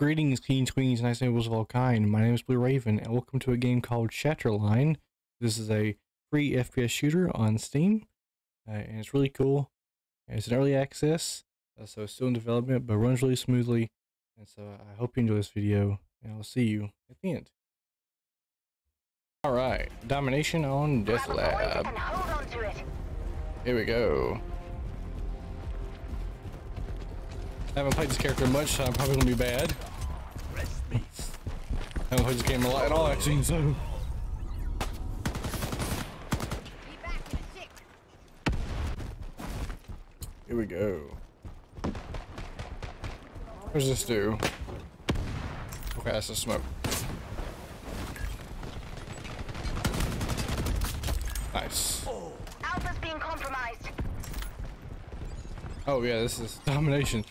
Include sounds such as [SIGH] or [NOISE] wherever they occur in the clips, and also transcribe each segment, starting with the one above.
Greetings, kings, queens, nice neighbors of all kind. My name is BleweRaven, and welcome to a game called Shatterline. This is a free FPS shooter on Steam, uh, and it's really cool. It's an early access, uh, so it's still in development, but runs really smoothly. And so I hope you enjoy this video, and I'll see you at the end. Alright, Domination on Death Lab. Here we go. I haven't played this character much, so I'm probably gonna be bad. I haven't played this game a lot at all, actually, so. Here we go. What does this do? Okay, that's a smoke. Nice. Alpha's being compromised. Oh yeah, this is [LAUGHS] domination.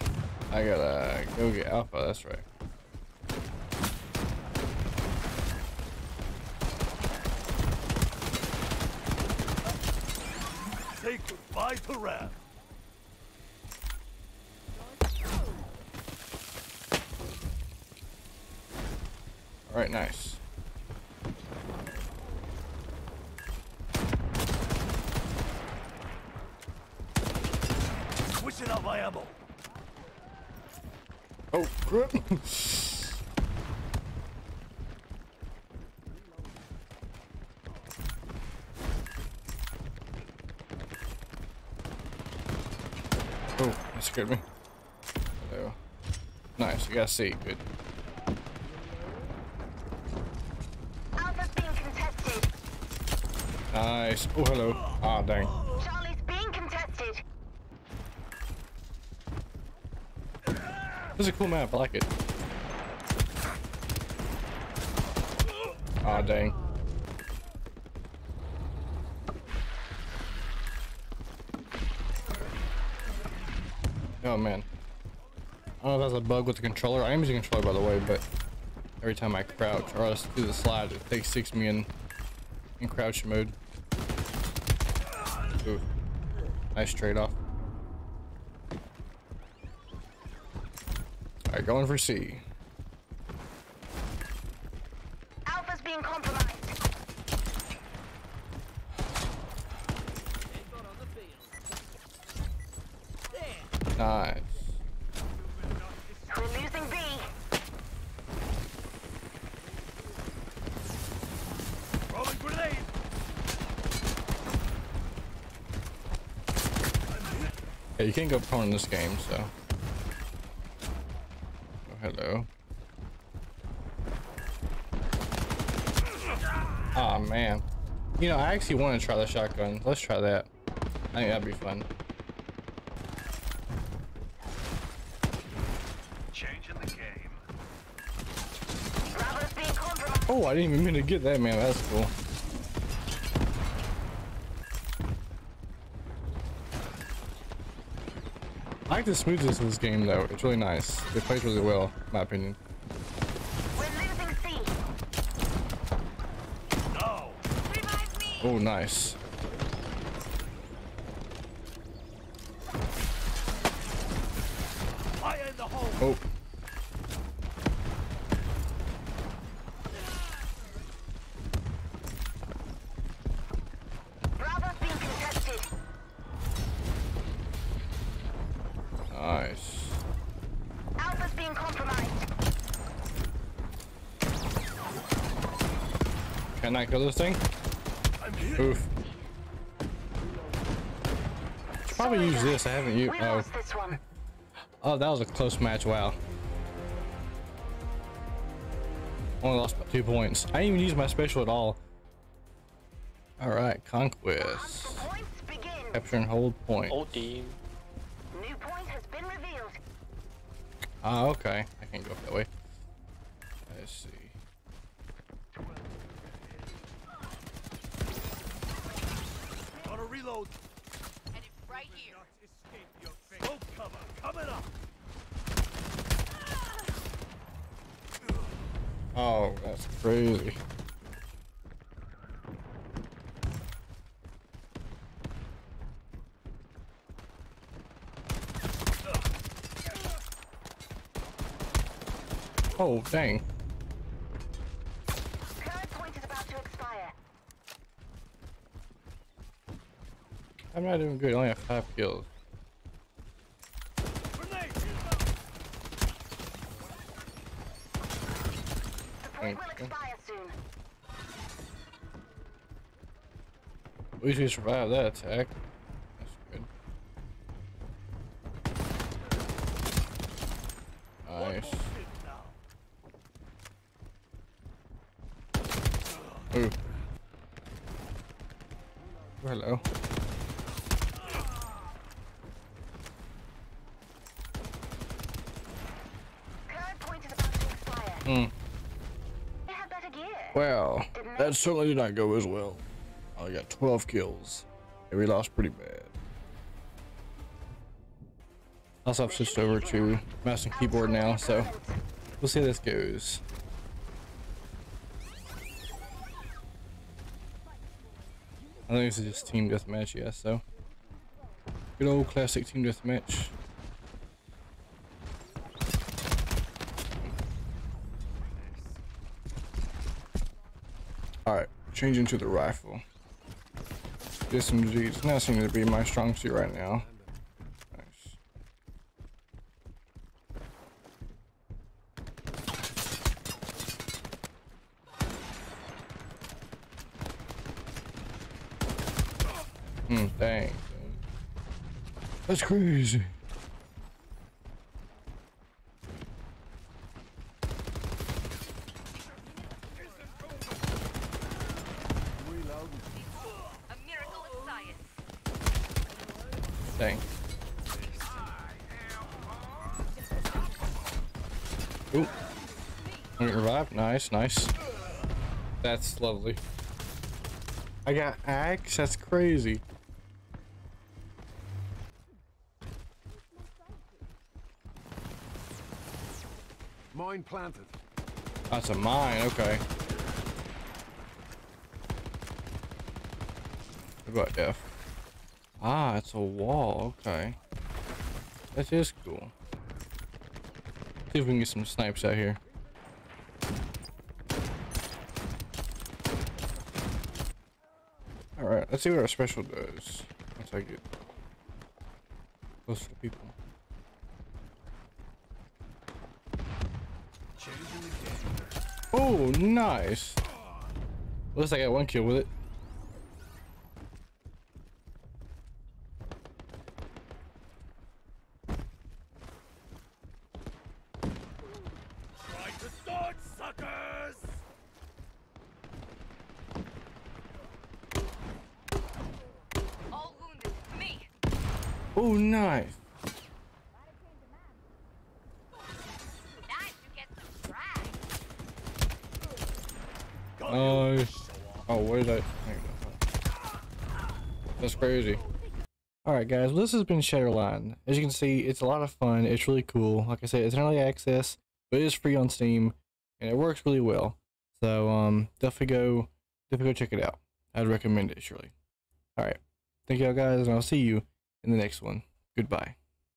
I gotta go get Alpha, that's right. Say goodbye to Ram. Alright, nice. Switching out my ammo. Oh, crap. [LAUGHS] oh, that scared me. Hello. Nice, you gotta see. Good. Alpha's being contested. Nice. Oh, hello. Ah, dang. Charlie's being contested. This is a cool map. I like it. Ah, dang. Oh, man. I don't know if that's a bug with the controller. I am using controller, by the way, but every time I crouch or else do the slide, it takes six me in, in crouch mode. Ooh. Nice trade-off. Alright, going for C. Alpha's being compromised. Nice. We're losing B. Throwing grenade. Yeah, you can't go prone in this game, so. Oh, hello. Oh man. You know, I actually want to try the shotgun. Let's try that. I think that'd be fun. Changing the game. Bravo's being compromised. Oh, I didn't even mean to get that, man. That's cool. I like the smoothness of this game, though. It's really nice. It plays really well, in my opinion. We're losing C. No. Oh, nice. Fire in the hole. Oh. Can I kill this thing? I'm. Oof. Should probably use this. I haven't used. Oh, this one. oh, that was a close match. Wow. Only lost by two points. I didn't even use my special at all. All right, conquest. Capture and hold point. Old team. New point has been revealed. Ah, okay. I can't go that way. Let's see. Reload. Headed right here. Not escape your fate. Smoke cover coming up. Oh, that's crazy. Oh, dang. Current point is about to expire. I'm not doing good. I only have five kills. Grenade! The Thank point will you. expire soon. At least we survived that attack. That's good. Nice. more hit now. Ooh. Oh, hello. Current point is about to Mm. Well, that certainly did not go as well. I got 12 kills. And we lost pretty bad. Also, I've switched over to mouse and keyboard now, so we'll see how this goes. I think this is just team deathmatch, yeah, so. Good old classic team deathmatch. Alright, changing to the rifle. This MG does not seem to be my strong suit right now. Hmm, dang. That's crazy. A miracle of science. Dang. Ooh. Me revive. Nice, nice. That's lovely. I got axe. That's crazy. Mine planted. That's a mine. Okay. What about F? Ah, it's a wall. Okay. That is cool. See if we can get some snipes out here. Alright, let's see what our special does. Once I get close to people. Oh, nice. Looks like I got one kill with it. Try to dodge, suckers! All wounded. Me. Oh, nice. Nice off. Oh, where did I? That's crazy. Alright guys, well this has been Shatterline. As you can see, it's a lot of fun. It's really cool. Like I said, it's an early access, but it is free on Steam, and it works really well. So um, definitely go, definitely go check it out. I'd recommend it surely. Alright, thank y'all guys, and I'll see you in the next one. Goodbye.